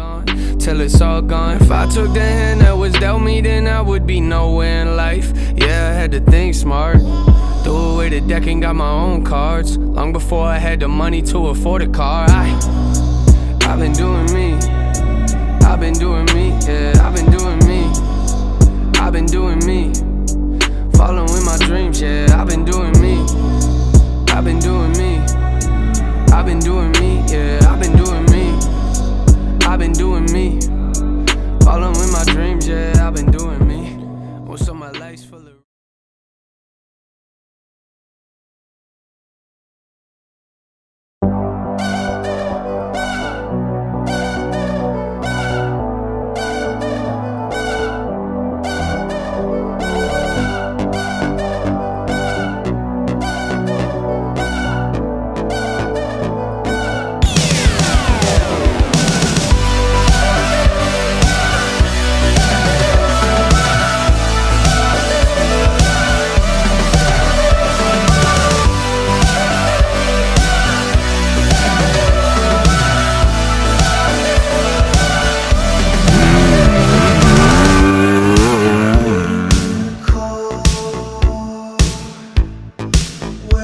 gone, till it's all gone. If I took the hand that was dealt me, then I would be nowhere in life. Yeah, I had to think smart. Threw away the deck and got my own cards. Long before I had the money to afford a car. I, I've been doing me. I've been doing me. Yeah, I've been doing me. I've been doing me. Following my dreams. Yeah, I've been doing me. I've been doing me. I've been doing me. Yeah,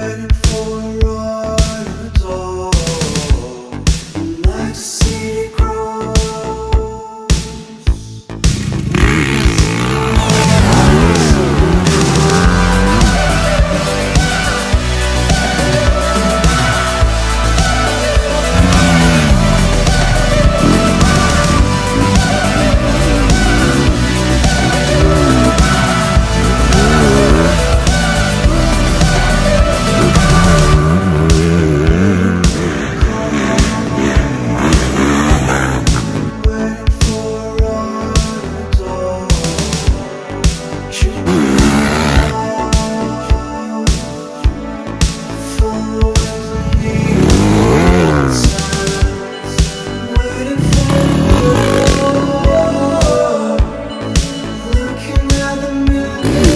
Waiting for the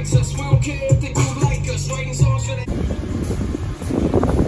likes us. We don't care if they don't like us. Writing songs for the.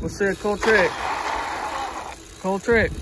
Let's see a cool trick. Cool trick.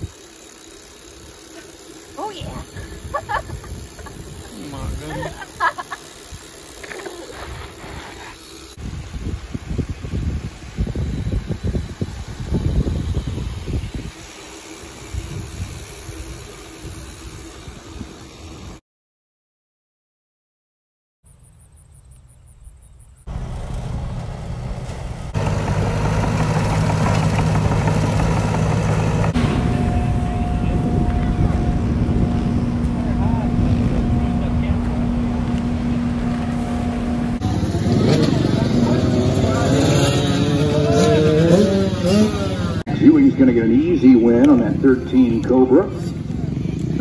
easy win on that 13 Cobra.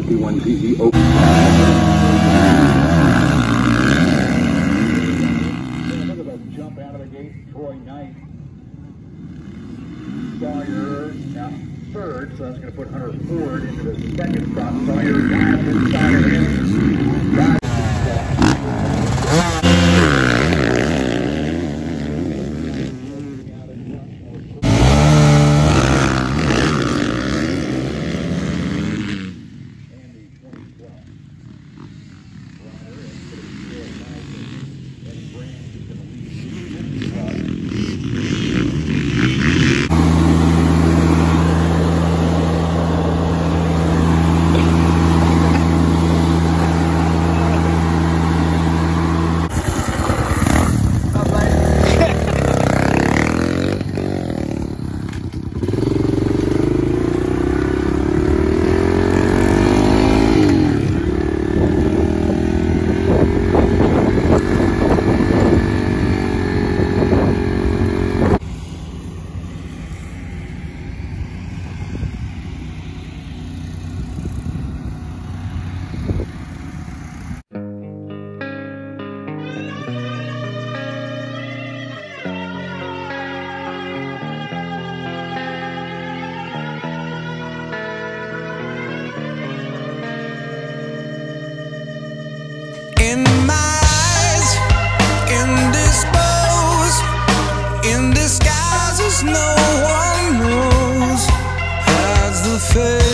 51cc open. Sawyer now third, so that's going to put Hunter Ford into the second spot. Sawyer, Sawyer, no one knows. Has the face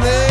listening.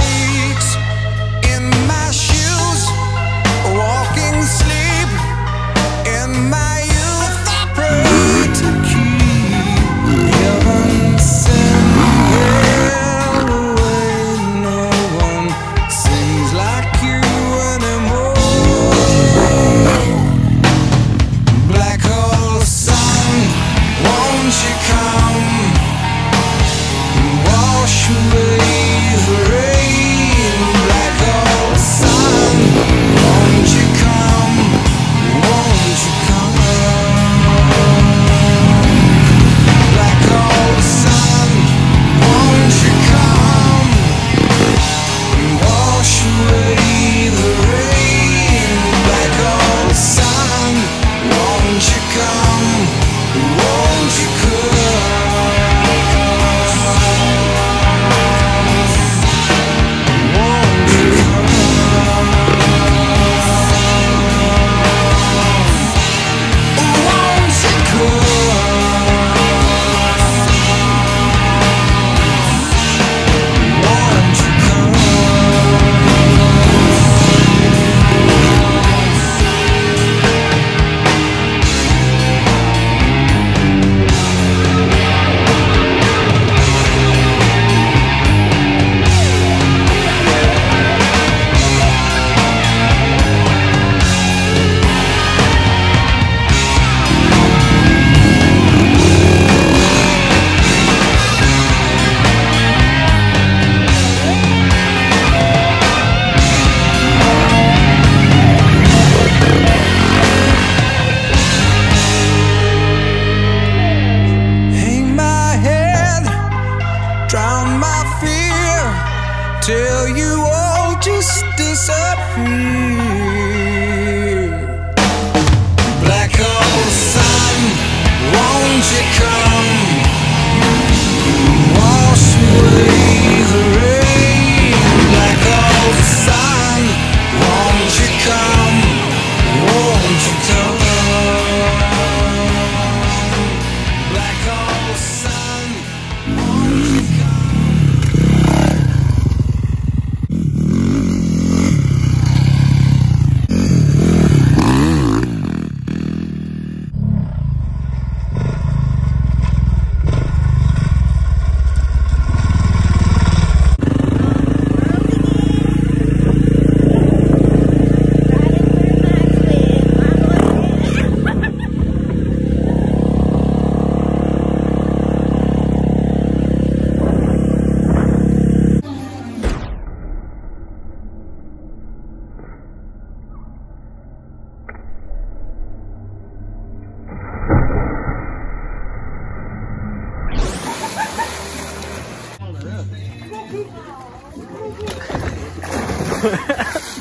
Happy?